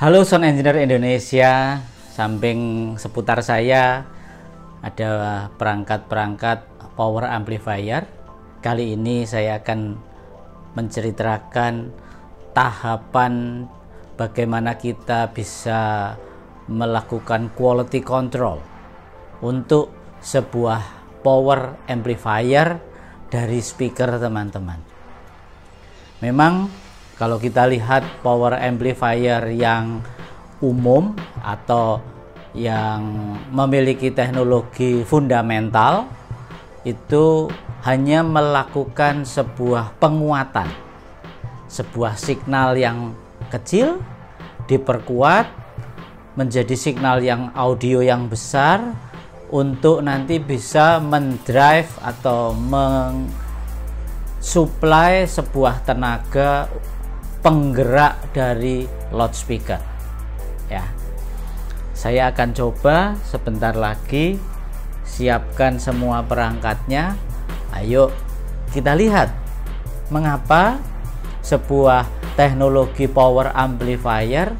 Halo Sound Engineer Indonesia, samping seputar saya ada perangkat-perangkat power amplifier. Kali ini saya akan menceritakan tahapan bagaimana kita bisa melakukan quality control untuk sebuah power amplifier dari speaker teman-teman. Memang kalau kita lihat power amplifier yang umum atau yang memiliki teknologi fundamental itu hanya melakukan sebuah penguatan sebuah signal yang kecil diperkuat menjadi signal yang audio yang besar untuk nanti bisa mendrive atau mensuplai sebuah tenaga penggerak dari loudspeaker ya. Saya akan coba sebentar lagi siapkan semua perangkatnya. Ayo kita lihat mengapa sebuah teknologi power amplifier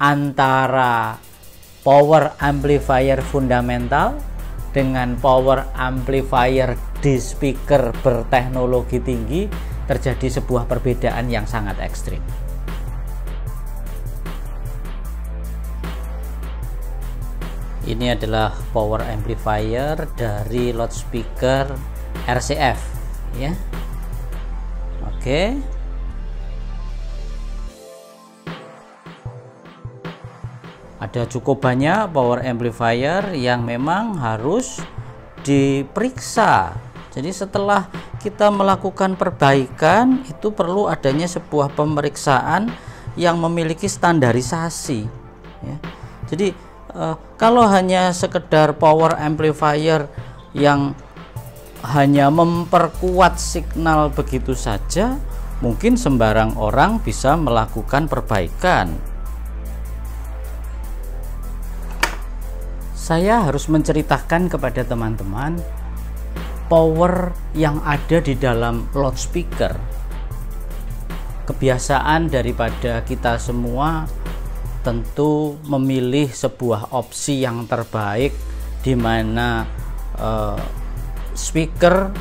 antara power amplifier fundamental dengan power amplifier di speaker berteknologi tinggi terjadi sebuah perbedaan yang sangat ekstrim. Ini adalah power amplifier dari loudspeaker RCF ya. Oke. Ada cukup banyak power amplifier yang memang harus diperiksa jadi setelah kita melakukan perbaikan itu perlu adanya sebuah pemeriksaan yang memiliki standarisasi. Ya. Jadi eh, kalau hanya sekedar power amplifier yang hanya memperkuat signal begitu saja, mungkin sembarang orang bisa melakukan perbaikan. Saya harus menceritakan kepada teman-teman power yang ada di dalam loudspeaker. Kebiasaan daripada kita semua tentu memilih sebuah opsi yang terbaik di mana uh, speaker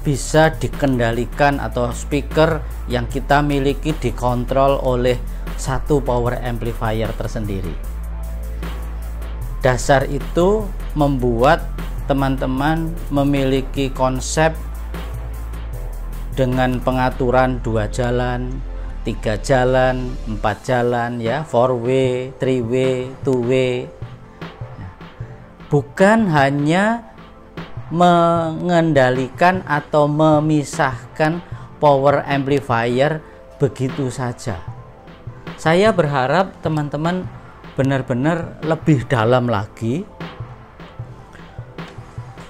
bisa dikendalikan atau speaker yang kita miliki dikontrol oleh satu power amplifier tersendiri. Dasar itu membuat teman-teman memiliki konsep dengan pengaturan dua jalan, tiga jalan, empat jalan ya, four way, three way, two way. Bukan hanya mengendalikan atau memisahkan power amplifier begitu saja. Saya berharap teman-teman benar-benar lebih dalam lagi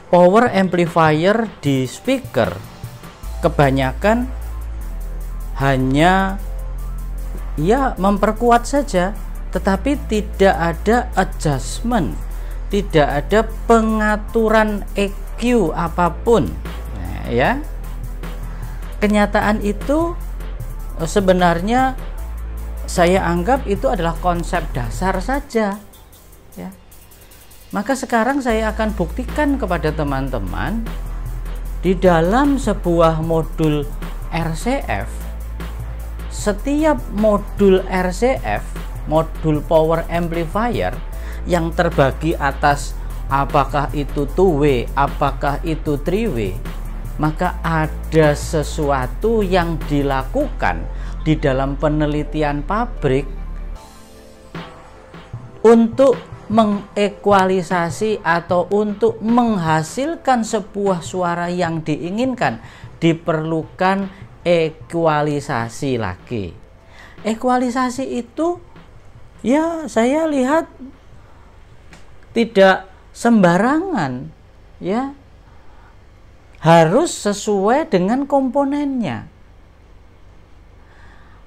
power amplifier di speaker. Kebanyakan hanya ya memperkuat saja tetapi tidak ada adjustment tidak ada pengaturan EQ apa pun. Nah, ya. Kenyataan itu eh, sebenarnya saya anggap itu adalah konsep dasar saja maka sekarang saya akan buktikan kepada teman-teman di dalam sebuah modul RCF setiap modul RCF modul power amplifier yang terbagi atas apakah itu two way apakah itu three way maka ada sesuatu yang dilakukan di dalam penelitian pabrik untuk mengekualisasi atau untuk menghasilkan sebuah suara yang diinginkan diperlukan ekualisasi lagi. Ekualisasi itu ya saya lihat tidak sembarangan ya. Harus sesuai dengan komponennya.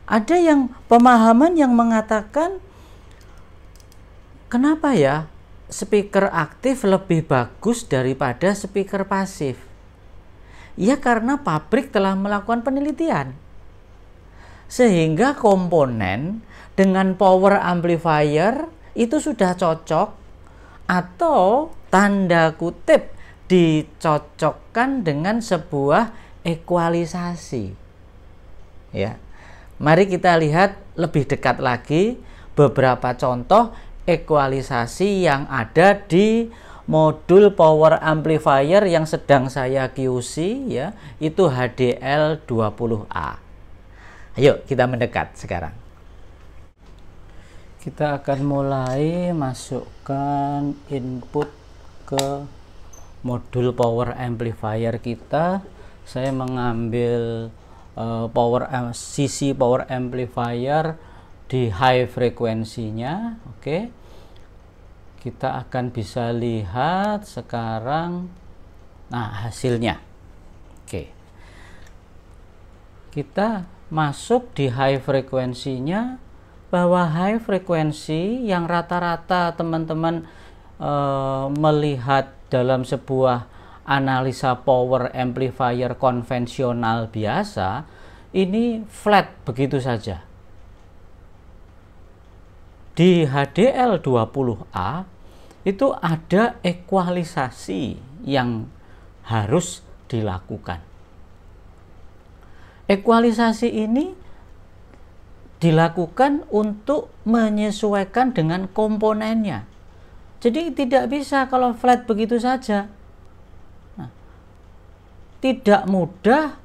Ada yang pemahaman yang mengatakan Kenapa ya speaker aktif lebih bagus daripada speaker pasif? Ya karena pabrik telah melakukan penelitian. Sehingga komponen dengan power amplifier itu sudah cocok atau tanda kutip dicocokkan dengan sebuah ekualisasi. Ya. Mari kita lihat lebih dekat lagi beberapa contoh ekualisasi yang ada di modul power amplifier yang sedang saya QC ya, itu HDL 20A. Ayo kita mendekat sekarang. Kita akan mulai masukkan input ke modul power amplifier kita saya mengambil uh, power sisi power amplifier di high frekuensinya oke. Kita akan bisa lihat sekarang nah hasilnya. Oke. Kita masuk di high frekuensinya bahwa high frekuensi yang rata-rata teman-teman uh, melihat dalam sebuah analisa power amplifier konvensional biasa ini flat begitu saja. Di HDL 20A itu ada ekualisasi yang harus dilakukan. Ekualisasi ini dilakukan untuk menyesuaikan dengan komponennya. Jadi tidak bisa kalau flat begitu saja. Nah, tidak mudah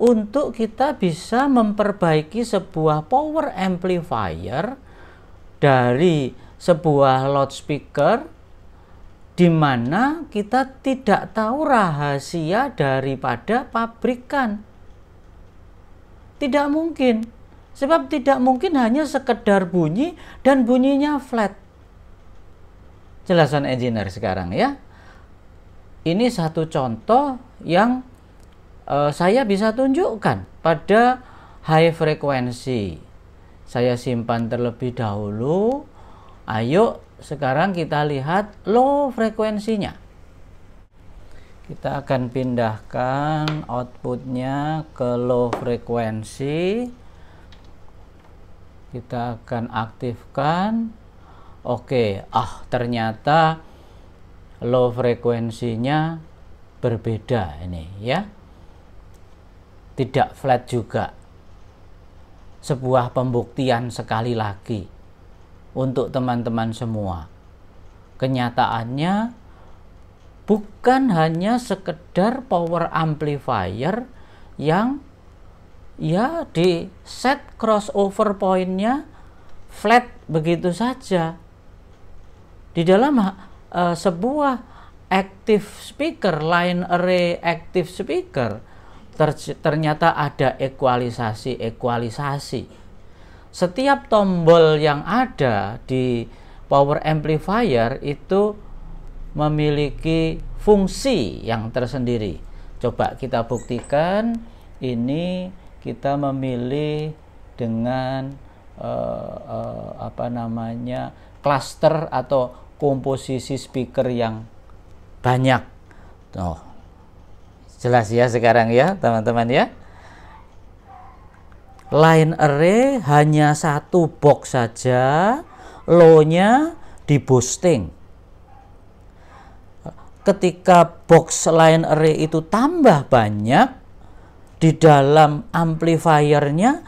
untuk kita bisa memperbaiki sebuah power amplifier dari sebuah loudspeaker di mana kita tidak tahu rahasia daripada pabrikan. Tidak mungkin. Sebab tidak mungkin hanya sekedar bunyi dan bunyinya flat jelasan engineer sekarang ya. Ini satu contoh yang uh, saya bisa tunjukkan pada high frekuensi. Saya simpan terlebih dahulu. Ayo sekarang kita lihat low frekuensinya. Kita akan pindahkan outputnya ke low frekuensi. Kita akan aktifkan Oke, ah ternyata low frekuensinya berbeda ini ya. Tidak flat juga. Sebuah pembuktian sekali lagi untuk teman-teman semua. Kenyataannya bukan hanya sekedar power amplifier yang ya di set crossover pointnya flat begitu saja di dalam uh, sebuah active speaker, line array active speaker, ter ternyata ada ekualisasi-ekualisasi. Setiap tombol yang ada di power amplifier itu memiliki fungsi yang tersendiri. Coba kita buktikan ini kita memilih dengan uh, uh, apa namanya cluster atau komposisi speaker yang banyak. Oh, jelas ya sekarang ya teman-teman ya. Line array hanya satu box saja, low-nya di boosting. Ketika box line array itu tambah banyak, di dalam amplifiernya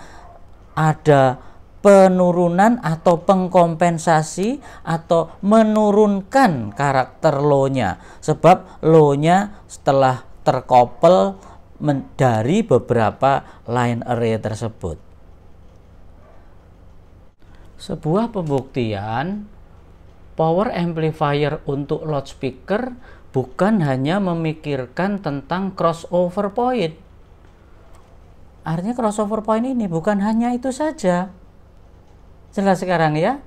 ada penurunan atau pengkompensasi atau menurunkan karakter low-nya sebab low-nya setelah terkopel dari beberapa line array tersebut. Sebuah pembuktian power amplifier untuk loudspeaker bukan hanya memikirkan tentang crossover point. Artinya crossover point ini bukan hanya itu saja Jelas sekarang ya?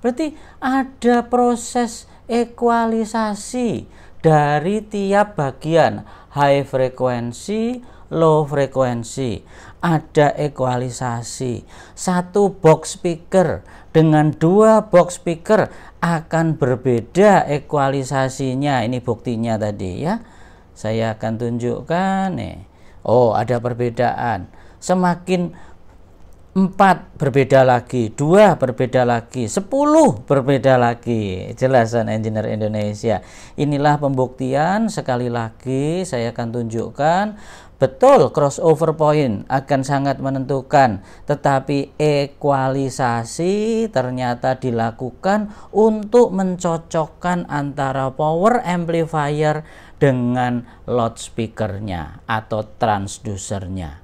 Berarti ada proses ekualisasi dari tiap bagian high frekuensi, low frekuensi. Ada ekualisasi. Satu box speaker dengan dua box speaker akan berbeda ekualisasinya. Ini buktinya tadi ya. Saya akan tunjukkan nih. Oh, ada perbedaan. Semakin empat berbeda lagi, dua berbeda lagi, sepuluh berbeda lagi. Jelasan engineer Indonesia. Inilah pembuktian sekali lagi saya akan tunjukkan Betul, crossover point akan sangat menentukan, tetapi ekualisasi ternyata dilakukan untuk mencocokkan antara power amplifier dengan loudspeakernya atau transducernya.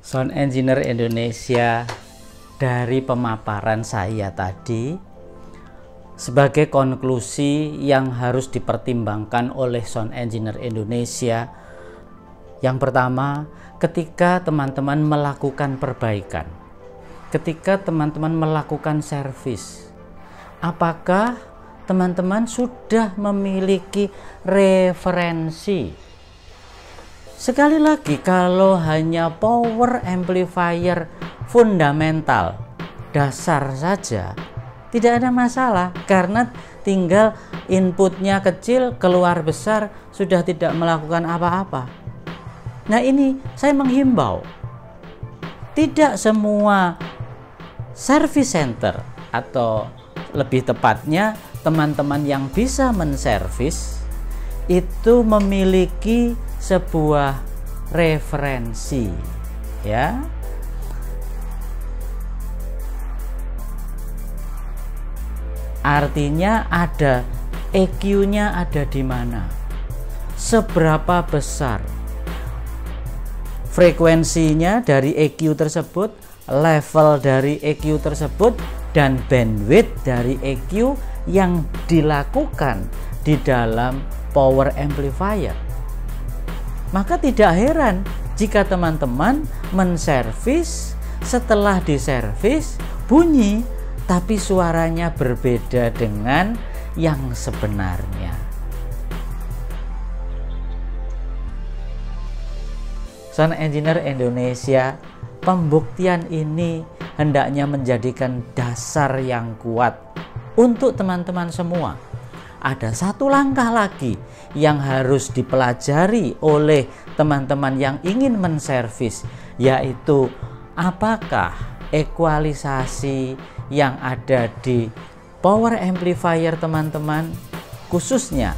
Sound Engineer Indonesia dari pemaparan saya tadi sebagai konklusi yang harus dipertimbangkan oleh Sound Engineer Indonesia yang pertama, ketika teman-teman melakukan perbaikan, ketika teman-teman melakukan servis, apakah teman-teman sudah memiliki referensi? Sekali lagi, kalau hanya power amplifier fundamental dasar saja, tidak ada masalah karena tinggal inputnya kecil, keluar besar, sudah tidak melakukan apa-apa. Nah, ini saya menghimbau. Tidak semua service center atau lebih tepatnya teman-teman yang bisa menservis itu memiliki sebuah referensi ya. Artinya ada EQ-nya ada di mana? Seberapa besar? Frekuensinya dari EQ tersebut, level dari EQ tersebut, dan bandwidth dari EQ yang dilakukan di dalam power amplifier. Maka tidak heran jika teman-teman menservis setelah diservis bunyi tapi suaranya berbeda dengan yang sebenarnya. Sound Engineer Indonesia, pembuktian ini hendaknya menjadikan dasar yang kuat untuk teman-teman semua. Ada satu langkah lagi yang harus dipelajari oleh teman-teman yang ingin menservis, yaitu apakah ekualisasi yang ada di power amplifier teman-teman, khususnya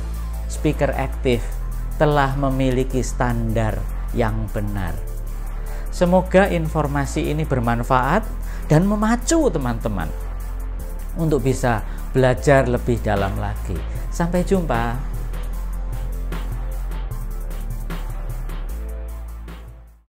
speaker aktif, telah memiliki standar yang benar. Semoga informasi ini bermanfaat dan memacu teman-teman untuk bisa belajar lebih dalam lagi. Sampai jumpa.